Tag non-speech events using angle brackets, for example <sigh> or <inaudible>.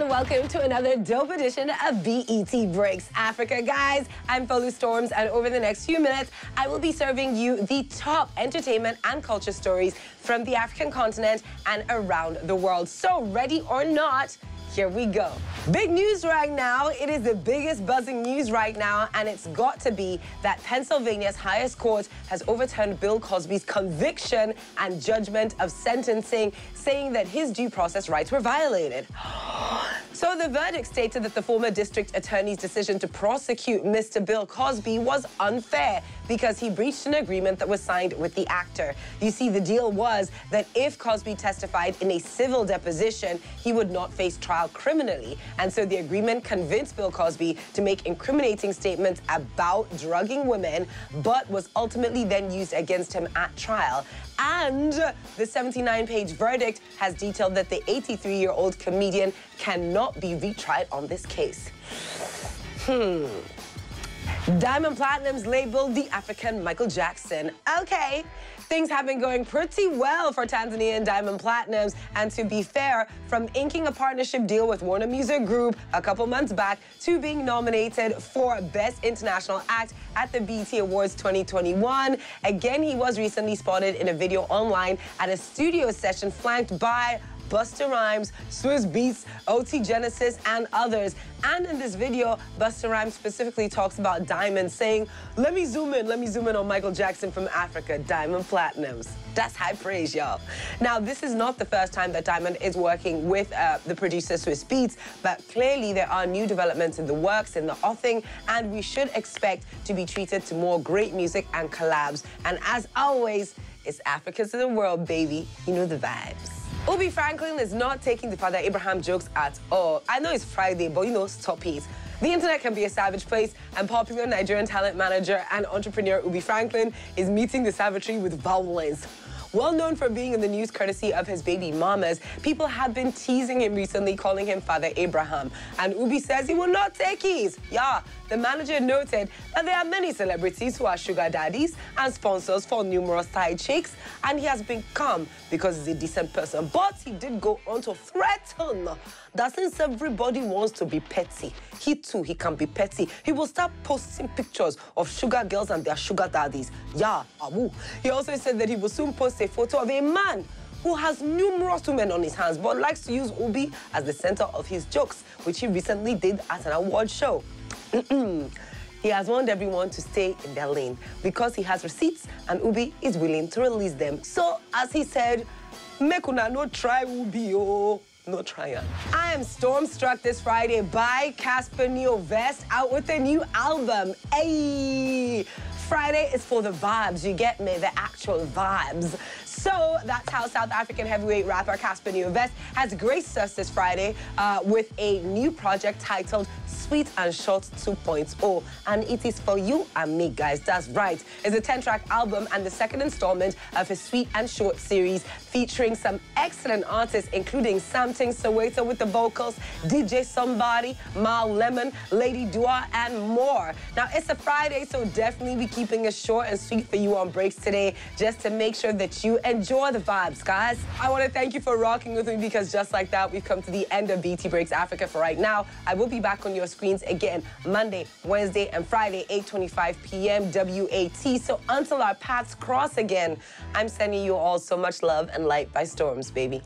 and welcome to another dope edition of BET Breaks Africa. Guys, I'm Folu Storms, and over the next few minutes, I will be serving you the top entertainment and culture stories from the African continent and around the world. So, ready or not, here we go. Big news right now. It is the biggest buzzing news right now, and it's got to be that Pennsylvania's highest court has overturned Bill Cosby's conviction and judgment of sentencing, saying that his due process rights were violated. <gasps> <gasps> So the verdict stated that the former district attorney's decision to prosecute Mr. Bill Cosby was unfair because he breached an agreement that was signed with the actor. You see, the deal was that if Cosby testified in a civil deposition, he would not face trial criminally. And so the agreement convinced Bill Cosby to make incriminating statements about drugging women, but was ultimately then used against him at trial. And the 79-page verdict has detailed that the 83-year-old comedian cannot be retried on this case. Hmm. Diamond Platnumz labeled the African Michael Jackson. Okay, things have been going pretty well for Tanzanian Diamond Platnumz. And to be fair, from inking a partnership deal with Warner Music Group a couple months back to being nominated for Best International Act at the BET Awards 2021, again, he was recently spotted in a video online at a studio session flanked by Busta Rhymes, Swizz Beatz, OT Genasis, and others. And in this video, Busta Rhymes specifically talks about Diamond, saying, let me zoom in, let me zoom in on Michael Jackson from Africa, Diamond Platnumz. That's high praise, y'all. Now, this is not the first time that Diamond is working with uh, the producer Swizz Beatz, but clearly there are new developments in the works, in the offing, and we should expect to be treated to more great music and collabs. And as always, it's Africa to the world, baby. You know the vibes. Ubi Franklin is not taking the Father Abraham jokes at all. I know it's Friday, but you know, stop it. The internet can be a savage place, and popular Nigerian talent manager and entrepreneur Ubi Franklin is meeting the savagery with violence. Well known for being in the news courtesy of his baby mamas, people have been teasing him recently, calling him Father Abraham. And Ubi says he will not take keys. Yeah, the manager noted that there are many celebrities who are sugar daddies and sponsors for numerous side chicks, and he has been calm because he's a decent person. But he did go on to threaten that since everybody wants to be petty, he too, he can be petty. He will start posting pictures of sugar girls and their sugar daddies. Yeah, awu. He also said that he will soon post a photo of a man who has numerous women on his hands but likes to use Ubi as the center of his jokes, which he recently did at an award show. he has warned everyone to stay in their lane because he has receipts and Ubi is willing to release them. So, as he said, make una no try Ubi, oh no. I am storm-struck this Friday by Cassper Nyovest out with a new album. Hey! Friday is for the vibes, you get me? The actual vibes. So that's how South African heavyweight rapper Cassper Nyovest has graced us this Friday uh, with a new project titled Sweet and Short 2.0. And it is for you and me, guys. That's right. It's a 10-track album and the second installment of his Sweet and Short series featuring some excellent artists, including Samthing Soweto with the vocals, DJ Sumbody, Mal Lemon, Lady Dua, and more. Now, it's a Friday, so definitely be keeping it short and sweet for you on breaks today, just to make sure that you enjoy the vibes, guys. I want to thank you for rocking with me because just like that, we've come to the end of BET Breaks Africa for right now. I will be back on your screens again Monday, Wednesday, and Friday, 8.25 p.m. WAT. So until our paths cross again, I'm sending you all so much love and light by storms, baby.